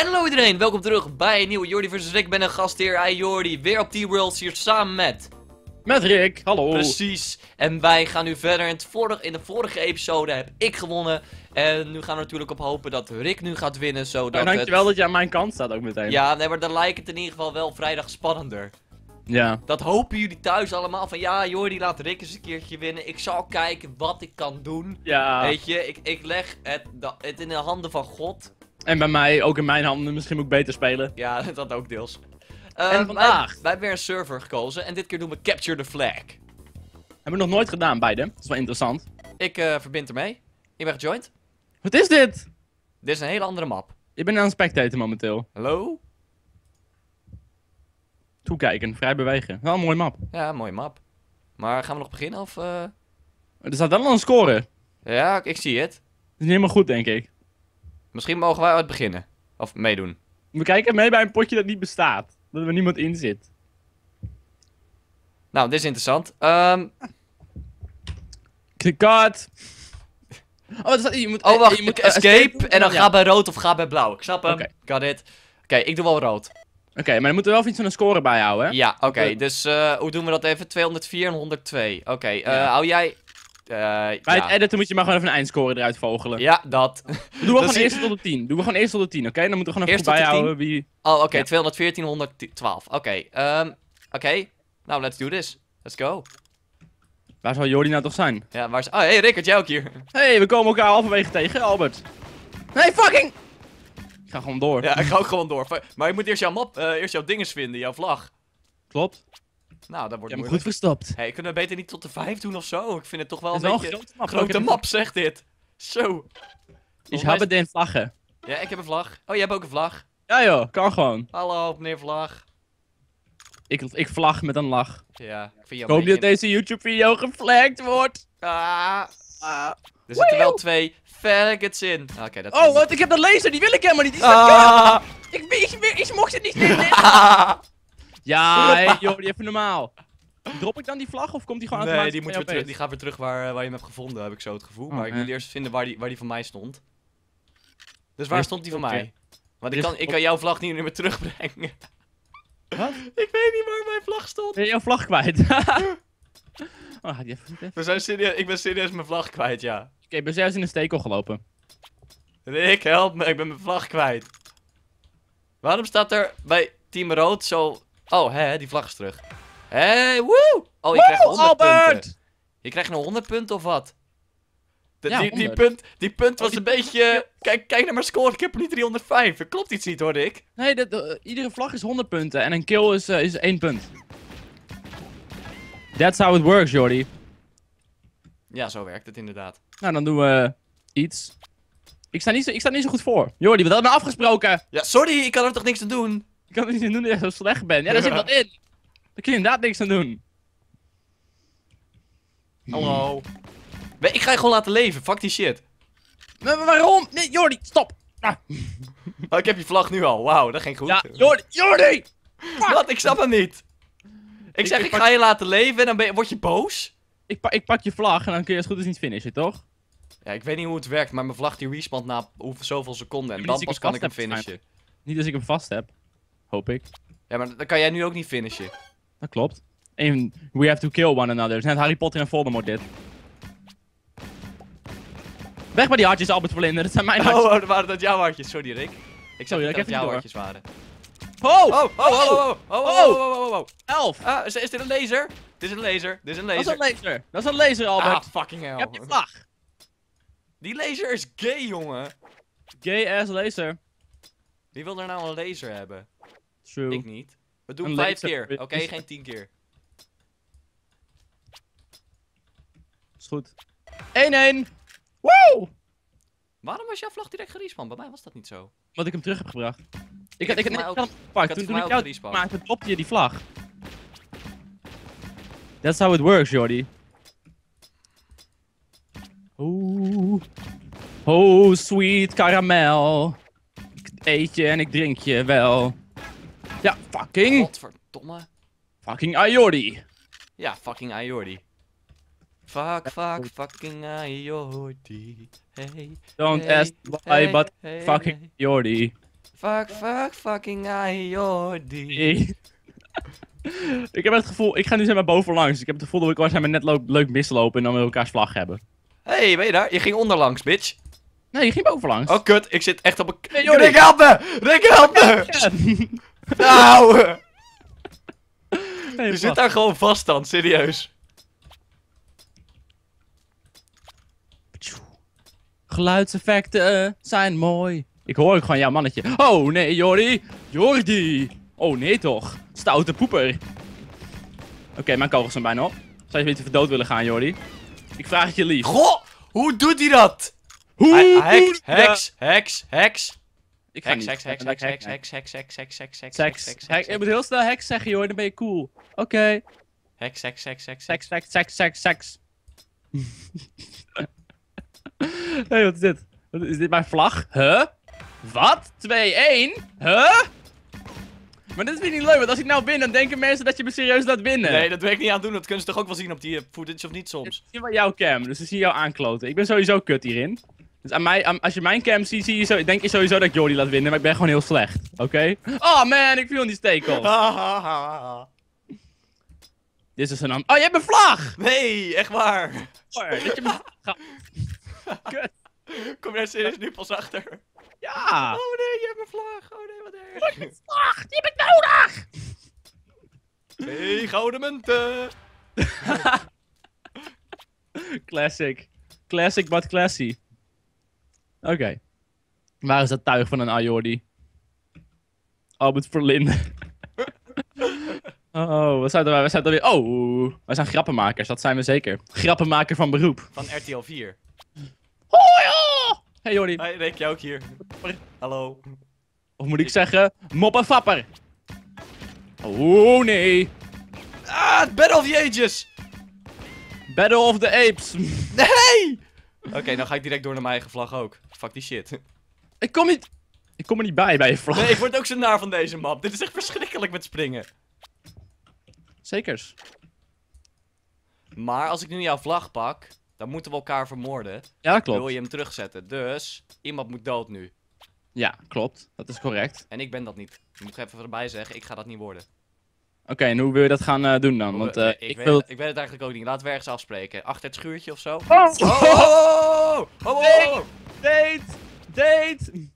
En hallo iedereen, welkom terug bij een nieuwe Jordi vs. Rick. Ik ben een gastheer, hey Jordi, weer op T-Worlds hier samen met... Met Rick, hallo. Precies. En wij gaan nu verder. In, het vorige, in de vorige episode heb ik gewonnen. En nu gaan we natuurlijk op hopen dat Rick nu gaat winnen, zodat Nou, dankjewel het... dat je aan mijn kant staat ook meteen. Ja, nee, maar dan lijkt het in ieder geval wel vrijdag spannender. Ja. Dat hopen jullie thuis allemaal. Van ja, Jordi, laat Rick eens een keertje winnen. Ik zal kijken wat ik kan doen. Ja. Weet je, ik, ik leg het in de handen van God. En bij mij, ook in mijn handen, misschien moet ik beter spelen. Ja, dat ook deels. En vandaag? Wij, wij hebben weer een server gekozen. En dit keer doen we Capture the Flag. Hebben we nog nooit gedaan, beide. Dat is wel interessant. Ik eh, verbind ermee. Ik ben gejoind. Wat is dit? Dit is een hele andere map. Ik ben aan het spectator momenteel. Hallo? Toekijken, vrij bewegen. Wel een mooie map. Ja, mooie map. Maar gaan we nog beginnen of... eh? Er staat wel een score. Ja, ik, zie het. is niet helemaal goed, denk ik. Misschien mogen wij uit beginnen. Of meedoen. We kijken mee bij een potje dat niet bestaat. Dat er niemand in zit. Nou, dit is interessant. Ehm Cut. Oh, staat, je moet, oh, wacht. je moet escape. En dan ja. ga bij rood of ga bij blauw. Ik snap hem. Oké. Got it. Oké, ik doe wel rood. Oké, maar dan moeten we wel iets van een score bijhouden, hè? Ja, oké. Dus eh, hoe doen we dat even? 204 en 102. Oké, eh, Ja. hou jij... eh, Bij ja. het editen moet je maar gewoon even een eindscore eruit vogelen. ja, dat. Doen we gewoon eerst tot de 10. Doen we gewoon eerst tot de 10, oké? Dan moeten we gewoon even Eerst bijhouden wie... Oh, oké. Ja. 214, 112. Oké, ehm, oké. Nou, let's do this. Let's go. Waar zou Jordi nou toch zijn? Ja, waar is... Oh, hey Rickert, jij ook hier. Hé, hey, we komen elkaar halverwege tegen, Albert. Nee, fucking! Ik ga gewoon door. Ja, ik ga ook gewoon door. Maar je moet eerst jouw map, eh, eerst jouw dinges vinden, jouw vlag. Klopt. Nou, dat wordt moeilijk. goed verstopt. Hey, kunnen we beter niet tot de 5 doen of zo? Ik vind het toch wel een wel beetje... een grote map. grote map, zegt dit. Zo. Ik heb den vlaggen. Ja, ik heb een vlag. Oh, jij hebt ook een vlag. Ja joh, kan gewoon. Hallo, meneer Vlag. Ik, ik vlag met een lach. Ja, ik vind hoop niet dat deze YouTube video geflagd wordt. Ah, Ah. er zitten wel twee faggots in. Oké, dat Oh, wat? Ik heb dat laser, die wil ik helemaal niet. Die Ah. Ik, ik, ik, ik mocht het niet. Ah. Ja, hey, Jordi, even normaal. Drop ik dan die vlag of komt die gewoon Nee, automatisch die, moet weer terug, die gaat weer terug waar, waar je hem hebt gevonden, heb ik zo het gevoel. Oh, maar ik moet eerst vinden waar die, waar die van mij stond. Dus waar stond die van mij? Want ik kan, ik kan jouw vlag niet meer terugbrengen. Wat? Ik weet niet waar mijn vlag stond. Ben je jouw vlag kwijt? oh, die even, even. We zijn serieus, ik ben serieus mijn vlag kwijt, ja. Oké, ik ben zelfs in de stekel gelopen. Rick, help me, ik ben mijn vlag kwijt. Waarom staat er bij Team Rood zo... Oh, hè, die vlag is terug. Hé, hey, woe! Oh, je krijgt 100 punten. Je krijgt nog 100 punten of wat? De- Ja, die, die, 100. punt, die punt was die- een beetje... Kijk, kijk naar mijn score, ik heb er nu 305. Dat klopt iets niet hoor, Rick. Nee, dat, eh, iedere vlag is 100 punten en een kill is, eh, is 1 punt. That's how it works, Jordi. Ja, zo werkt het inderdaad. Nou, dan doen we iets. Ik sta niet zo, ik sta niet zo goed voor. Jordi, wat hadden we afgesproken? Ja, sorry, ik kan er toch niks aan doen? Ik kan er niet aan doen dat je zo slecht bent. Ja, daar zit wat in. Daar kun je inderdaad niks aan doen. Hallo. Nee, ik ga je gewoon laten leven, fuck die shit. Maar, maar waarom? Nee, Jordi, stop. Ah. Oh, ik heb je vlag nu al, wauw, dat ging goed. Ja, Jordi, Jordi! Wat? Ik snap hem niet. Ik Ik- zeg, ik ik pak- ga je laten leven en dan ben je, word je boos? Ik, pa ik pak je vlag en dan kun je als het goed is niet finishen, toch? Ja, ik weet niet hoe het werkt, maar mijn vlag die respawnt na hoeveel zoveel seconden. En dan pas kan ik hem finishen. Niet als ik hem vast heb. Hoop ik. Ja, maar dan kan jij nu ook niet finishen. Dat klopt. Even, we have to kill one another. Het is Harry Potter en Voldemort dit. Weg met die hartjes, Albert Verlinder. Dat zijn mijn hartjes. Oh, waren dat jouw hartjes. Sorry, Rick. Ik zou niet dat jouw hartjes waren. Oh! Oh, oh, oh, oh, oh, oh, oh, Elf! Uh, is, is, dit een laser? Dit is een laser, dit is een laser. Dat is een laser, dat is een laser, Albert. Ah, fucking hell. Ik heb je vlag. Die laser is gay, jongen. Gay ass laser. Wie wil er nou een laser hebben? True. Ik niet. We doen Een vijf keer, oké? Geen tien keer. Is goed. 1-1. Woe! Waarom was jouw vlag direct gerespawnd? Bij mij was dat niet zo. Wat ik hem terug heb gebracht. Ik, heb had, ik, voor had mij net ook- hem ik gepakt. had Toen, toen ik jou maakte, dropte je die vlag. That's how it works, Jordi. Oeh. Oh, sweet karamel. Ik eet je en ik drink je wel. Ja, fucking. Godverdomme. Fucking Ayori. Ja, fucking Iordi. Fuck, fuck, fucking Iordi. Hey. Don't hey, ask why, hey, but hey, fucking hey. Jordi. Fuck, fuck, fucking. Nee. ik heb het gevoel, ik ga nu zeg maar bovenlangs. Ik heb het gevoel dat we waarschijnlijk net leuk mislopen en dan weer elkaars vlag hebben. hey, ben je daar? Je ging onderlangs, bitch. Nee, je ging bovenlangs. Oh, kut. Ik zit echt op een... Nee. Rick, help me! Rick, help me! Nou! Nee, Je zit daar gewoon vast dan, serieus. Geluidseffecten zijn mooi. Ik hoor ook gewoon jouw mannetje. Oh nee, Jordi. Jordi. Oh nee toch. Stoute poeper. Oké, mijn kogels zijn bijna op. Zou je of we dood willen gaan, Jordi? Ik vraag het je lief. Goh! Hoe doet hij dat? Hoe Hij, je- heks, heks, heks. Ik ga Heks, heks, heks, heks, heks, heks, heks, heks, heks, heks, heks, heks, moet heel snel heks zeggen, joh, dan ben je cool. Oké. heks, heks, heks, heks, Seks, seks, seks, seks, seks. hey, wat is dit? Is dit mijn vlag? Huh? Wat? 2-1? Huh? Maar dit is weer niet leuk, want als ik nou win, dan denken mensen dat je me serieus laat winnen. Nee, dat wil ik niet aan doen. Dat kunnen ze toch ook wel zien op die eh, footage of niet soms? Ze zien wel jouw cam, dus ze zien jou aankloten. Ik ben sowieso kut hierin. Dus aan mij, aan- als je mijn cam ziet, zie je zo, denk je sowieso dat ik Jordi laat winnen, maar ik ben gewoon heel slecht. Oké? Oh man, ik viel in die stekel. Dit is een... an- Oh, je hebt een vlag! Nee, echt waar. Hoor, dat je Kut. Kom jij serieus nu pas achter? Ja! Oh nee, je hebt een vlag. Oh nee, wat erg. Vlag, die heb ik nodig! Twee gouden munten. Classic. Classic, but classy. Oké. Waar is dat tuig van een Ajordi? Albert Verlinde. oh, we zijn er, we zijn er weer. Oh, wij zijn grappenmakers, dat zijn we zeker. Grappenmaker van beroep. Van RTL 4. Hoi, oh! Hey Jordi. Hey, Rick, jij ook hier. Hallo. Of moet ik zeggen, moppenfapper. Oh nee. Ah, het Battle of the Ages. Battle of the Apes. Nee! Oké, dan ga ik direct door naar mijn eigen vlag ook. Fuck die shit. ik kom niet... Ik kom er niet bij bij je vlag. Nee, ik word ook zo naar van deze map. Dit is echt verschrikkelijk met springen. Zekers. Maar als ik nu jouw vlag pak, dan moeten we elkaar vermoorden. Ja, dat Wil klopt. je hem terugzetten. Dus, iemand moet dood nu. Ja, klopt. Dat is correct. En ik ben dat niet. Ik moet even erbij zeggen, ik ga dat niet worden. Oké, en hoe wil je dat gaan eh, doen dan? Want Oh, eh, ik, ik weet wil... het, ik weet het eigenlijk ook niet. Laten we ergens afspreken. Achter het schuurtje of zo. Oh! Oh, oh, oh, oh, oh, oh. Date! Date!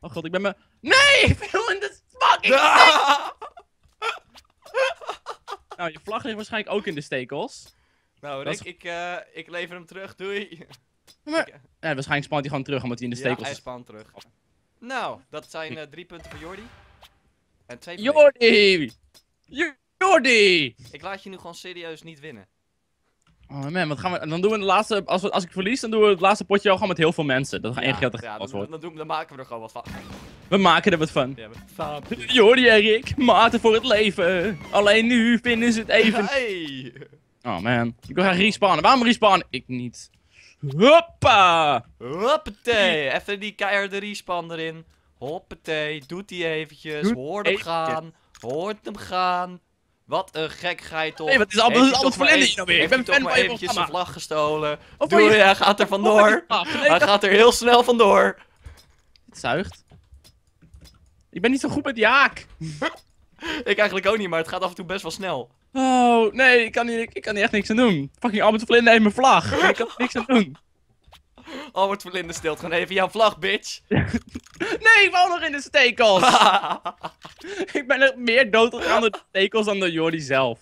Oh god, ik ben me... Nee! Ik viel in de fucking... Ah! Nou, je vlag ligt waarschijnlijk ook in de stekels. Nou, Dat Rick, ik, eh, ik lever hem terug. Doei. Maar... Ja, waarschijnlijk spant hij gewoon terug omdat hij in de Ja, stekels hij is. spant terug. Nou, dat zijn eh, drie punten voor Jordi. En twee. Jordi! Jo- Jordi! Ik laat je nu gewoon serieus niet winnen. Oh man, wat gaan we... Dan doen we de laatste... Als, we, als ik verlies, dan doen we het laatste potje al gewoon met heel veel mensen. Dat gaan één keer ja, ja, dan, wordt. dan, doen, dan maken we er gewoon wat van. We maken er wat van. Ja, Jordi en Rick, maten voor het leven. Alleen nu vinden ze het even Hey! Oh man, ik wil graag respawnen. Waarom respawnen? Ik niet. Hoppa! Hoppatee! Even die keiharde respawn erin. Hoppatee, doet die eventjes. Doet Hoort hem gaan. Hoort hem gaan. Wat een gekkigheid toch. Nee, wat is hij even- hier nou weer? Ik ben hij fan van je eventjes zijn vlag gestolen. Of Doe je- hij gaat er vandoor. Hij gaat er heel snel vandoor. Het zuigt. Ik ben niet zo goed met die haak. Ik eigenlijk ook niet, maar het gaat af en toe best wel snel. Oh, nee, ik kan hier, ik kan hier echt niks aan doen. Fucking Albert Verlinde heeft mijn vlag. Ik kan er niks aan doen. Albert Verlinde stilt gewoon even jouw vlag, bitch. Nee, ik woon nog in de stekels. ik ben er meer dood aan de stekels dan de Jordi zelf.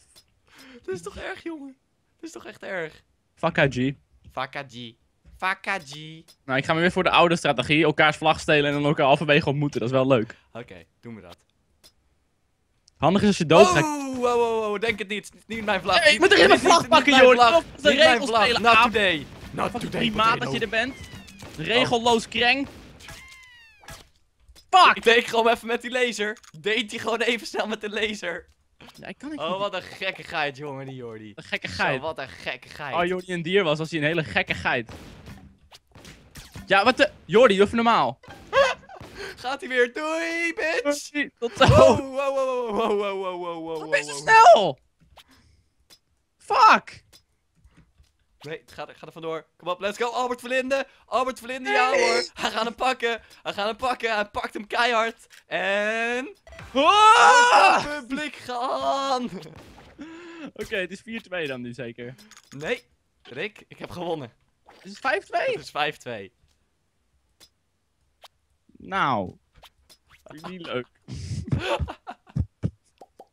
Dat is toch erg, jongen? Dat is toch echt erg? Fuck IG. Fakaji. Fakaji. Nou, ik ga me weer voor de oude strategie. Elkaars vlag stelen en dan elkaar halverwege ontmoeten. Dat is wel leuk. Oké, doen we dat. Handig is als je dood gaat. Oh, wow, wow, wow, denk het niet. Niet mijn vlag. Nee, ik moet er in mijn vlag pakken, joh. de regels spelen, Not today. Not Fucking today. potato. dat je er bent. Regelloos kreng. Fuck! Ik deed gewoon even met die laser. Deed hij gewoon even snel met de laser. Ja, ik kan niet. Oh, wat een gekke geit, jongen, die Jordi. Een gekke Zo, geit. wat een gekke geit. Oh, Jordi een dier was, was hij een hele gekke geit. Ja, wat de... Jordi, doe even normaal. Gaat hij weer? Doei, bitch! Tot zo. Wow, wow, wow, wow, wow, wow, wow, wow, wow, Wat ben je zo wow. snel? Fuck! Nee, het gaat, gaat er vandoor. Kom op, let's go. Albert Verlinde. Albert Verlinde, ja hoor. Hij gaat hem pakken. Hij gaat hem pakken. Hij pakt hem keihard. En... Ah, publiek gaan. Oké, het is 4-2 dan nu zeker. Nee, Rick, ik heb gewonnen. Is het 5-2? Het is 5-2. Nou. Vind ik niet leuk.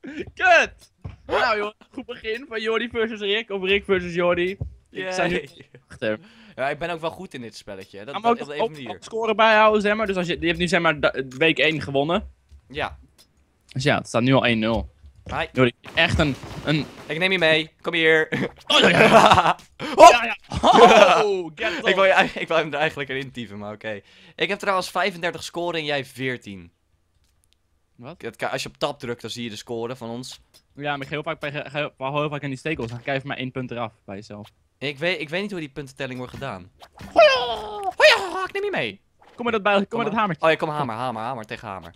Kut! Nou joh, goed begin van Jordi versus Rick of Rick versus Jordi. Ik sta nu achter. Ja, ik ben ook wel goed in dit spelletje. Dat, dat op op, op scoren bijhouden, zeg maar. Dus als je, je hebt nu zeg maar week 1 gewonnen. Ja. Dus ja, het staat nu al 1-0. Hi. Echt een... een... Ik neem je mee. Kom hier. Oh, ja, ja. Hop! Ja, ja. Oh, get Ik wil, je, ik wil hem er eigenlijk erin typen, maar oké. Ik heb trouwens 35 scoren en jij 14. Wat? Als je op tab drukt, dan zie je de score van ons. Ja, maar ik ga heel vaak, bij, ga heel vaak in die stekels. Dan krijg je maar één punt eraf bij jezelf. Ik weet, ik weet niet hoe die puntentelling wordt gedaan. Hoi, ik neem je mee. Kom met dat, bij, kom met dat hamertje. Oh ja, kom hamer, hamer, hamer, tegen hamer.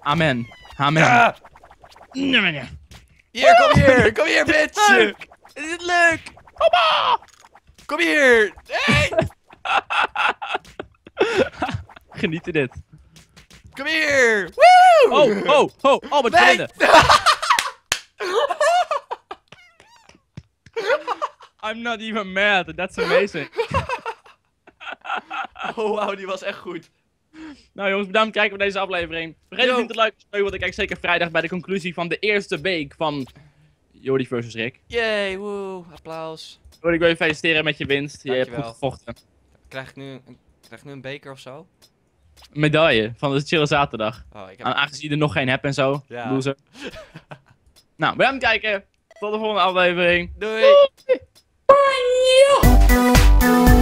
Amen. Amen. Ah, Nee, nee, nee. hier, kom hier, kom hier, bitch. Leuk. Is het leuk? Kom hier. Hey, Genieten dit. kom hier. Woe! Oh, oh, oh, Albert Nee. I'm not even mad. That's amazing. Oh, wauw, die was echt goed. Nou jongens, bedankt voor het kijken naar deze aflevering. Vergeet Yo. niet te liken, want ik kijk zeker vrijdag bij de conclusie van de eerste week van Jordi versus Rick. Yay, woe, applaus. Jordi, ik wil je feliciteren met je winst. Je hebt goed Dankjewel. gevochten. Krijg ik nu, een- krijg ik nu een beker of zo? Een medaille van de chille zaterdag. Oh, ik heb... Aan- Aangezien je er nog geen hebt en zo. Ja. Loser. nou, bedankt voor het kijken. Tot de volgende aflevering. Doei. Thank you.